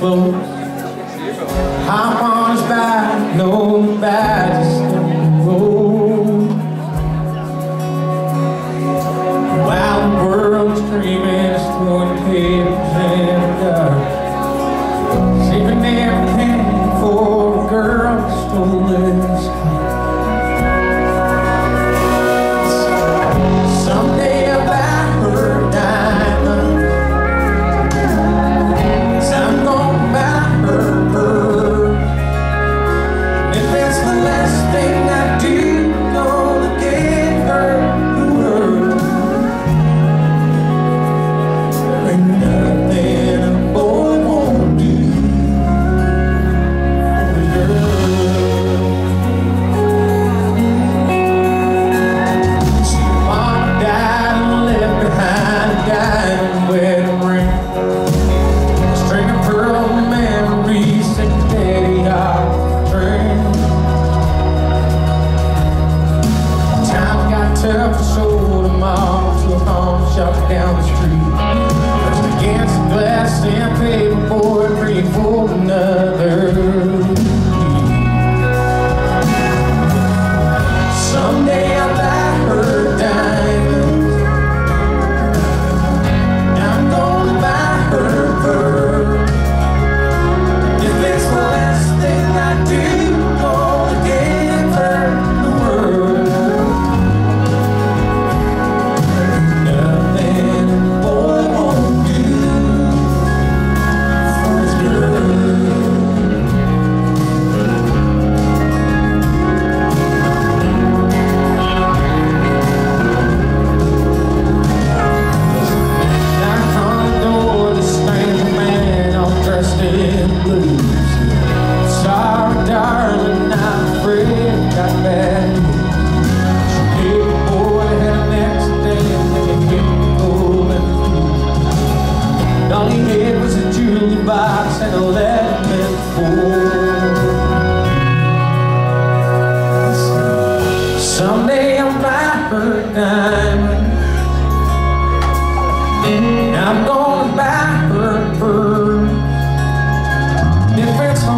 Well, box and let me fool. Someday I might burn diamond. I'm gonna buy her pearl. If it's a